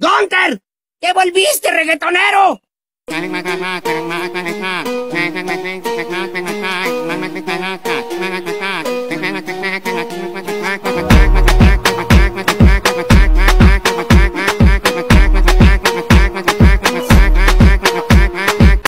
¡Gunter! ¡Te volviste reggaetonero!